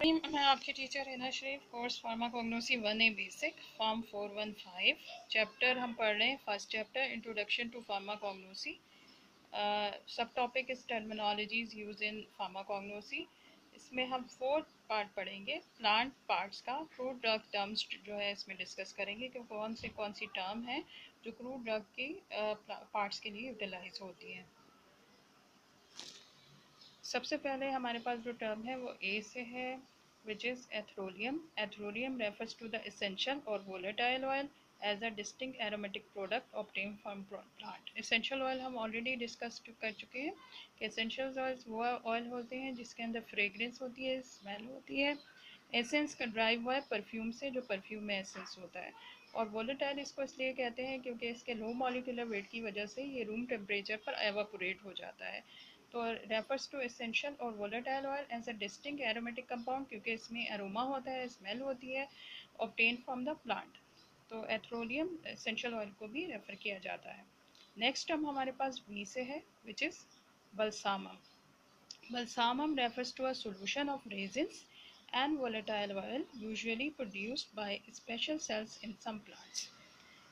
मैं आपकी teacher Hina Sharif course pharmacognosy one A basic form four one five chapter हम पढ़ रहे हैं first chapter introduction to pharmacognosy sub topic is terminologies used in pharmacognosy इसमें हम four part पढ़ेंगे प्लांट पार्ट्स का फ्रूट ड्रग टर्म्स जो है इसमें डिस्कस करेंगे कि कौन से, कौन सी टर्म है जो फ्रूट ड्रग की पार्ट्स के लिए यूटिलाइज होती हैं। सबसे पहले हमारे पास जो टर्म है, वो ए से है which is aetheroleum aetheroleum refers to the essential और volatile oil as a distinct aromatic product obtain from plant essential oil हम ऑलरेडी डिस्कस कर चुके हैं कि इसेंशियल ऑयल्स वो ऑयल होते हैं जिसके अंदर फ्रेगरेंस होती है स्मेल होती है। एसेंस का ड्राइव हुआ है परफ्यूम से, जो परफ्यूम में एसेंस होता है। और वोलेटाइल इसको इसलिए कहते हैं क्योंकि इसके लो मॉलिकुलर वेट की वजह से ये रूम टेम्परेचर पर एवापोरेट हो जाता है। तो रेफर्स टू एसेंशियल और volatile oil as a distinct aromatic compound क्योंकि इसमें अरोमा होता है स्मेल होती है ऑप्टेन फ्रॉम द प्लांट तो एथ्रोलियम एसेंशियल ऑयल को भी रेफर किया जाता है। नेक्स्ट टर्म हमारे पास बी से है which is balsamum balsamum refers to a solution of resins and volatile oil usually produced by special cells in some plants.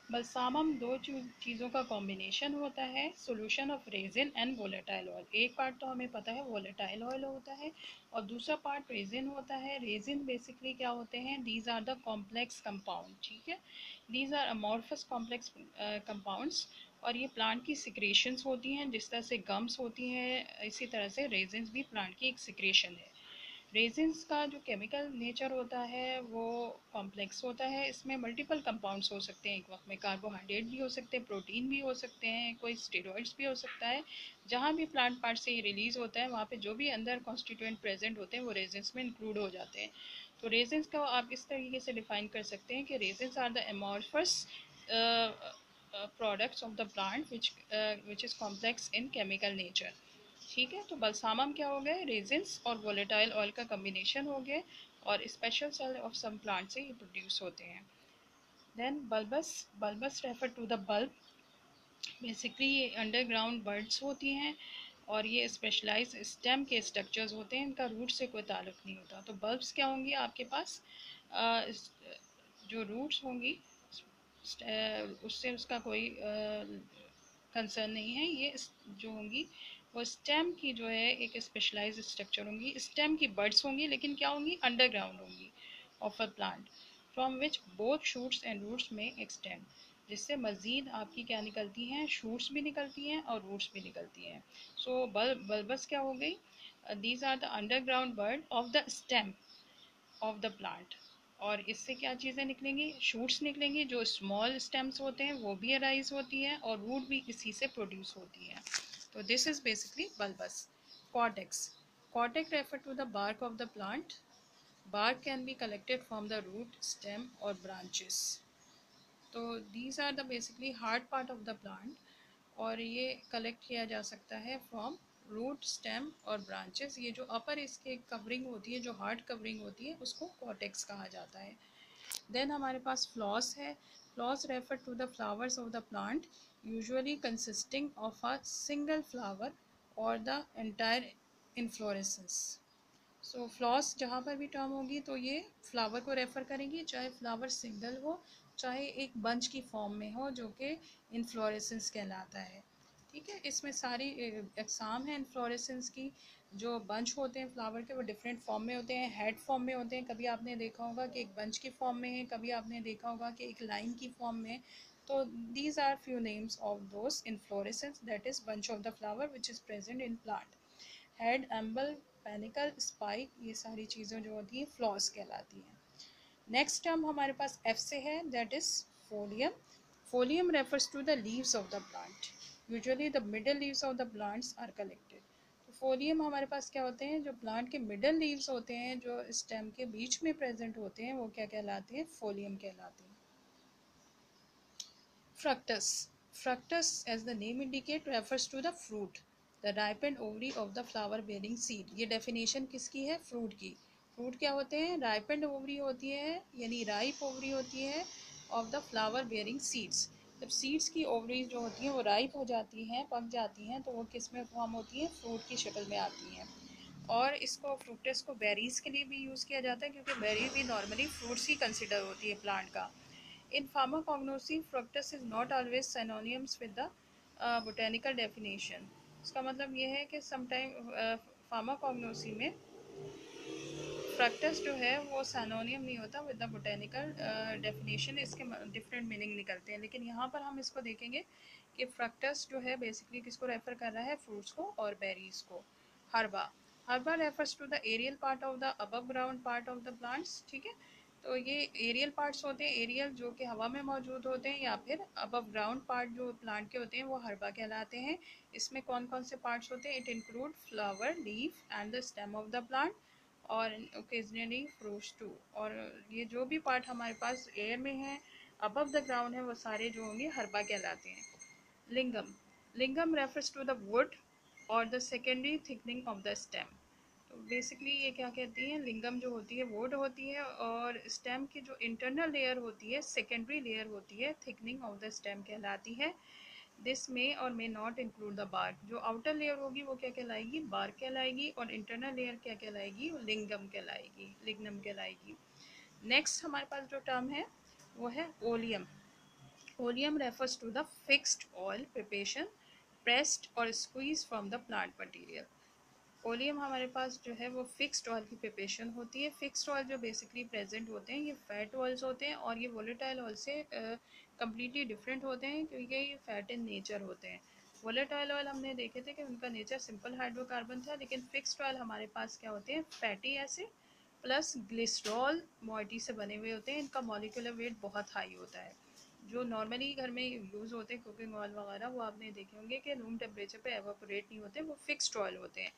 Balsamum दो चीज़ों का कॉम्बिनेशन होता है solution of resin and volatile oil एक part तो हमें पता है वोलेटाइल ऑयल होता है, और दूसरा पार्ट रेजिन होता है. रेजिन बेसिकली क्या होते हैं? These are the complex compound ठीक है? These are amorphous complex compounds और ये प्लांट की सिक्रेशंस होती हैं, जिस तरह से गम्स होती हैं, इसी तरह से रेजिन भी प्लांट की एक सिक्रेशन है। रेजिन्स का जो केमिकल नेचर होता है, वो कॉम्प्लेक्स होता है। इसमें मल्टीपल कंपाउंड्स हो सकते हैं। एक वक्त में कार्बोहाइड्रेट भी हो सकते हैं प्रोटीन भी हो सकते हैं, कोई स्टेरॉइड्स भी हो सकता है। जहाँ भी प्लांट पार्ट से ये रिलीज़ होता है, वहाँ पे जो भी अंदर कॉन्स्टिट्यूएंट प्रेजेंट होते हैं, वो रेजेंस में इंक्लूड हो जाते हैं। तो रेजेंस का आप इस तरीके से डिफाइन कर सकते हैं कि resins are the amorphous products of the plant which which is complex in chemical nature ठीक है तो बलसामम क्या हो गए रेजिन्स और वोलेटाइल ऑयल का कम्बिनेशन हो गया और special cell of some plant से ये प्रोड्यूस होते हैं। Then bulbus bulbus refer to the bulb basically ये अंडरग्राउंड बर्ड्स होती हैं और ये स्पेशलाइज स्टेम के स्ट्रक्चर्स होते हैं इनका रूट से कोई ताल्लुक नहीं होता। तो बल्ब्स क्या होंगी आपके पास? आ, जो रूट्स होंगी उससे उसका कोई कंसर्न नहीं है। ये जो होंगी वो स्टेम की जो है एक स्पेशलाइज स्ट्रक्चर होंगी। स्टेम की बर्ड्स होंगी लेकिन क्या होंगी? अंडरग्राउंड होंगी of a plant from which both shoots and roots में एक्सटेंड जिससे मज़ीद आपकी क्या निकलती हैं? शूट्स भी निकलती हैं और रूट्स भी निकलती हैं। सो so, बल बल्बस क्या हो गई? These are the underground bud of the stem of the plant और इससे क्या चीज़ें निकलेंगी? शूट्स निकलेंगी जो स्मॉल स्टेम्स होते हैं वो भी अराइज होती हैं और रूट भी इसी से प्रोड्यूस होती हैं। तो this is basically bulbus cortex cortex refer to the bark of the plant bark can be collected from the root stem और ब्रांचेस तो these are the basically hard part of the plant और ये collect किया जा सकता है from root stem और branches ये जो अपर इसके कवरिंग होती है, जो हार्ड कवरिंग होती है, उसको कॉटेक्स कहा जाता है. देन हमारे पास फ्लॉस है. Flos refer to the flowers of the plant usually consisting of a single flower or the entire inflorescence. So flos जहाँ पर भी टर्म होगी तो ये फ्लावर को रेफ़र करेंगी, चाहे फ्लावर सिंगल हो, चाहे एक बंच की फॉर्म में हो, जो कि इन्फ्लोरेसेंस कहलाता है। ठीक है? इसमें सारी एग्ज़ाम है इन्फ्लोरेसेंस की। जो बंच होते हैं फ्लावर के वो डिफरेंट फॉर्म में होते हैं हेड फॉर्म में होते हैं। कभी आपने देखा होगा कि एक बंच की फॉर्म में है कभी आपने देखा होगा कि एक लाइन की फॉर्म में So these are few names of those inflorescence that is bunch of the flower which is present in plant. Head umbel panicle, spike ये सारी चीज़ें जो होती हैं फ्लॉस कहलाती हैं। नेक्स्ट टर्म हमारे पास एफ़ से है that is folium folium refers to the leaves of the plant usually the middle leaves of the plants are collected तो फोलियम हमारे पास क्या होते हैं? जो प्लांट के मिडल लीव्स होते हैं, जो स्टेम के बीच में प्रेजेंट होते हैं, वो क्या कहलाते हैं? फोलियम कहलाते हैं। Fructus fructus as the name indicate refers to the fruit the ripened ovary of the flower bearing seed ये डेफिनेशन किसकी है? फ्रूट की। फ्रूट क्या होते हैं? राइपेंड ओवरी होती है, यानी राइप ओवरी होती है of the flower bearing seeds जब सीड्स की ओवरीज जो होती हैं, वो राइप हो जाती हैं, पक जाती हैं तो वो किसमें फॉर्म होती हैं? फ्रूट की शक्ल में आती हैं। और इसको फ्रूक्टस को बेरीज के लिए भी यूज़ किया जाता है, क्योंकि बेरी भी नॉर्मली फ्रूट्स ही कंसिडर होती है प्लांट का। In pharmacognosy fructus is not always synonymous with the botanical definition इसका मतलब ये है कि समटाइम फार्माकोग्नोसी में फ्रक्टस जो है, वो सैनोनियम नहीं होता विद द बोटेनिकल डेफिनेशन इसके डिफरेंट मीनिंग निकलते हैं। लेकिन यहाँ पर हम इसको देखेंगे कि फ्रक्टस जो है बेसिकली किसको रेफ़र कर रहा है? फ्रूट्स को और बेरीज को। Herba. Herba refers to the aerial part of the above ground part of the plants ठीक है? तो ये एरियल पार्ट्स होते हैं एरियल जो कि हवा में मौजूद होते हैं या फिर अबव ग्राउंड पार्ट जो प्लांट के होते हैं, वो हरबा कहलाते हैं। इसमें कौन कौन से पार्ट्स होते हैं? It include flower leaf and the stem of the plant और ओकेजनली फ्रूट्स टू और ये जो भी पार्ट हमारे पास एयर में है अबव द ग्राउंड है, वो सारे जो होंगे हरबा कहलाते हैं। Lignum. Lignum refers to the wood और the secondary thickening of the stem तो बेसिकली ये क्या कहती हैं? लिंगम जो होती है वुड होती है और स्टेम की जो इंटरनल लेयर होती है सेकेंडरी लेयर होती है थिकनिंग ऑफ़ द स्टेम कहलाती है। This may or may not include the bark जो आउटर लेयर होगी, वो क्या कहलाएगी? बार कहलाएगी और इंटरनल लेयर क्या कहलाएगी? लिंगम कहलाएगी लिग्नम कहलाएगी। नेक्स्ट हमारे पास जो टर्म है, वो है oleum oleum refers to the fixed oil preparation pressed और squeeze from the plant material oleum हमारे पास जो है वो फिक्स्ड ऑयल की प्रिपरेशन होती है। फिक्स्ड ऑयल जो बेसिकली प्रेजेंट होते हैं, ये फैट ऑयल्स होते हैं और ये वोलेटाइल ऑयल से कम्प्लीटली डिफरेंट होते हैं क्योंकि ये फैट इन नेचर होते हैं। वोलेटाइल ऑयल हमने देखे थे कि उनका नेचर सिंपल हाइड्रोकार्बन था, लेकिन फिक्स्ड ऑयल हमारे पास क्या होते हैं? Fatty acid plus glycerol moiety से बने हुए होते हैं। इनका मॉलिकुलर वेट बहुत हाई होता है। जो नॉर्मली घर में यूज़ होते हैं कुकिंग ऑयल वगैरह, वो आपने देखे होंगे कि रूम टेम्परेचर पे एवोपरेट नहीं होते, वो फिक्स्ड ऑयल होते हैं।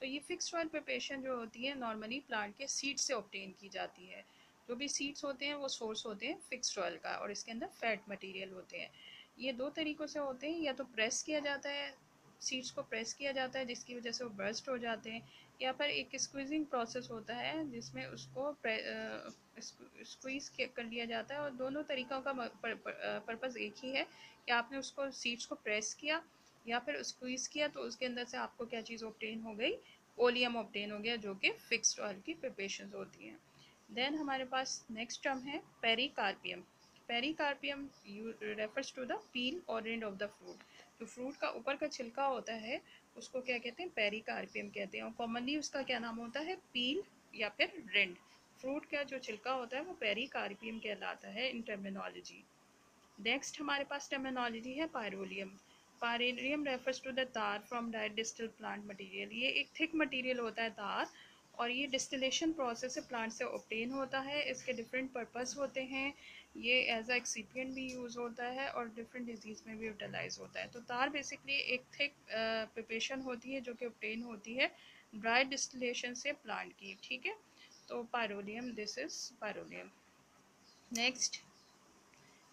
तो ये फिक्स्ड ऑयल प्रिपरेशन जो होती है नॉर्मली प्लांट के सीड से ऑप्टेन की जाती है। जो भी सीड्स होते हैं, वो सोर्स होते हैं फिक्स्ड ऑयल का और इसके अंदर फैट मटीरियल होते हैं। ये दो तरीक़ों से होते हैं, या तो प्रेस किया जाता है सीड्स को प्रेस किया जाता है, जिसकी वजह से वो बर्स्ट हो जाते हैं, या फिर एक स्क्वीजिंग प्रोसेस होता है, जिसमें उसको स्क्वीज़ कर लिया जाता है, और दोनों तरीक़ों का पर्पज़ एक ही है, कि आपने उसको सीड्स को प्रेस किया, या फिर स्क्वीज़ किया तो उसके अंदर से आपको क्या चीज़ ऑप्टेन हो गई? ओलियम ऑप्टेन हो गया, जो कि फिक्स्ड ऑयल की प्रिपरेशन होती हैं। देन हमारे पास नेक्स्ट टर्म है peri pericarpium refers to the peel और रिंड ऑफ़ द फ्रूट जो फ्रूट का ऊपर का छिलका होता है, उसको क्या कहते हैं? पेरी पेरिकार्पियम कहते हैं। और कॉमनली उसका क्या नाम होता है? पील या फिर रिंड। फ्रूट का जो छिलका होता है, वो पेरी पेरिकार्पियम कहलाता है इन टर्मिनोलॉजी नेक्स्ट हमारे पास टर्मिनोलॉजी है pyroleum pyroleum refers to the tar from dry distilled plant material ये एक थिक मटेरियल होता है तार और ये डिस्टिलेशन प्रोसेस से प्लांट से ऑप्टेन होता है, इसके डिफरेंट पर्पस होते हैं। ये एज अ एक्सीपियंट भी यूज़ होता है और डिफरेंट डिज़ीज़ में भी यूटिलाइज होता है। तो तार बेसिकली एक थिक प्रिपरेशन होती है जो कि ऑप्टेन होती है ड्राई डिस्टिलेशन से प्लांट की, ठीक है? तो pyroleum this is pyroleum next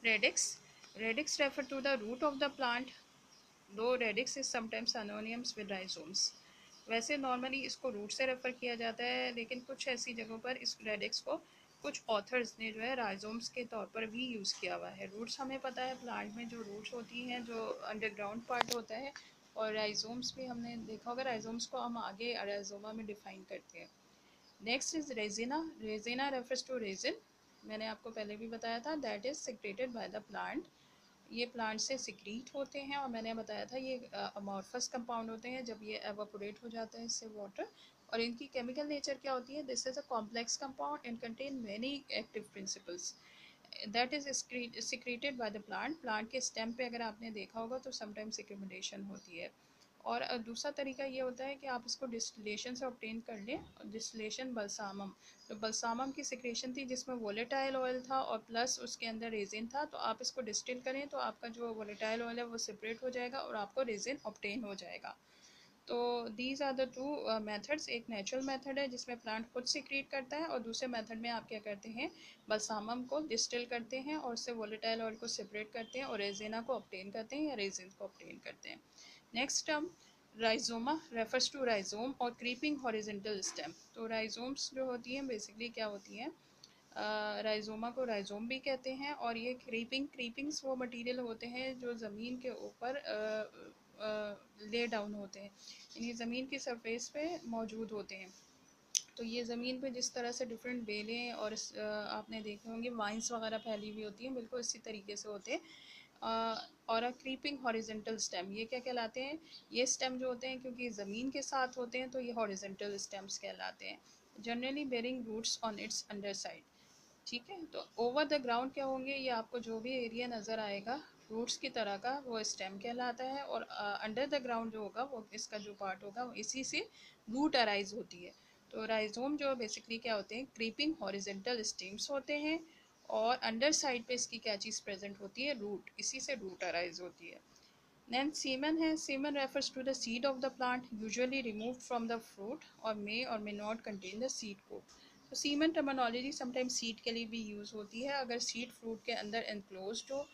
radix radix refer to the root of the plant though radix is sometimes synonymous with rhizomes वैसे नॉर्मली इसको रूट से रेफ़र किया जाता है, लेकिन कुछ ऐसी जगहों पर इस रेडिक्स को कुछ ऑथर्स ने जो है राइजोम्स के तौर पर भी यूज़ किया हुआ है। रूट्स हमें पता है प्लांट में जो रूट्स होती हैं, जो अंडरग्राउंड पार्ट होता है, और राइजोम्स भी हमने देखा होगा राइजोम्स को हम आगे राइजोमा में डिफ़ाइन करते हैं। Next is resina resina refers to resin मैंने आपको पहले भी बताया था that is secreted by the plant ये प्लांट से सिक्रीट होते हैं और मैंने बताया था ये अमॉर्फस कंपाउंड होते हैं जब ये एवोपोरेट हो जाता है इससे वाटर और इनकी केमिकल नेचर क्या होती है? This is a complex compound and contain many active principles that is secreted by the plant plant के स्टेम पे अगर आपने देखा होगा तो समटाइम्स सिक्रिमिनेशन होती है। और दूसरा तरीका ये होता है कि आप इसको डिस्टिलेशन से ऑप्टेन कर लें। डिस्टिलेशन बलसामम तो बलसामम की सिक्रेशन थी जिसमें वोलेटाइल ऑयल था और प्लस उसके अंदर रेजिन था। तो आप इसको डिस्टिल करें तो आपका जो वोलेटाइल ऑयल है वो सेपरेट हो जाएगा और आपको रेजिन ऑप्टेन हो जाएगा। तो these are the two methods एक नेचुरल मेथड है जिसमें प्लांट खुद सिक्रीट करता है और दूसरे मेथड में आप क्या करते हैं बलसामम को डिस्टिल करते हैं और उससे वोलेटाइल ऑयल को सेपरेट करते हैं और रेजिना को ऑप्टेन करते हैं या रेजिन को ऑप्टेन करते हैं। Next term rhizoma refers to rhizome और क्रीपिंग हॉरिजेंटल स्टेम तो राइजोम्स जो होती हैं बेसिकली क्या होती हैं? राइजोमा को राइजोम भी कहते हैं और ये क्रीपिंग क्रीपिंग्स वो मटेरियल होते हैं जो ज़मीन के ऊपर ले डाउन होते हैं। यानी ज़मीन की सरफेस पे मौजूद होते हैं। तो ये ज़मीन पे जिस तरह से डिफरेंट बेलें और आपने देखे होंगे वाइंस वगैरह फैली हुई होती हैं, बिल्कुल इसी तरीके से होते हैं। और अ क्रीपिंग हॉरिजेंटल स्टेम ये क्या कहलाते हैं? ये स्टेम जो होते हैं, क्योंकि ज़मीन के साथ होते हैं तो ये हॉरिजेंटल स्टेम्स कहलाते हैं। Generally bearing roots on its underside ठीक है? तो ओवर द ग्राउंड क्या होंगे? ये आपको जो भी एरिया नज़र आएगा रूट्स की तरह का, वो स्टेम कहलाता है और अंडर द ग्राउंड जो होगा, वो इसका जो पार्ट होगा इसी से रूट अराइज होती है। तो राइजोम जो बेसिकली क्या होते हैं? क्रीपिंग हॉरिजेंटल स्टीम्स होते हैं। और अंडर साइड पे इसकी क्या चीज़ प्रेजेंट होती है? रूट इसी से रूट अराइज होती है। देन सीमन है। Semen refers to the seed of the plant usually remove from the fruit और may or may not contain the seed coat तो सीमन टर्मिनोलॉजी समटाइम सीड के लिए भी यूज़ होती है। अगर सीड फ्रूट के अंदर एनक्लोज हो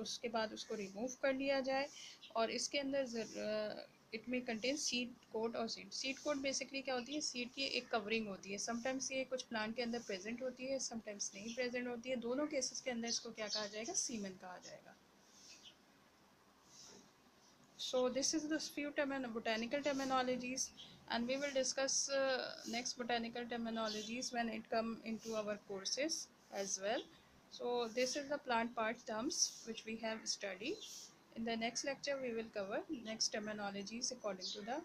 उसके बाद उसको रिमूव कर लिया जाए, और इसके अंदर it may contain seed coat और सीड सीड कोट बेसिकली क्या होती है? सीड की एक कवरिंग होती है. समटाइम्स ये कुछ प्लांट के अंदर प्रेजेंट होती है समटाइम्स नहीं प्रेजेंट होती है. दोनों केसेस के अंदर इसको क्या कहा जाएगा? सीमन कहा जाएगा. So this is the term botanical terminologies and we will discuss next botanical terminologies when it come into our courses as well so this is the plant part terms which we have study in the next lecture we will cover next terminologies according to the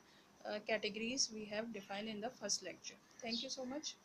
uh, categories we have defined in the first lecture. Thank you so much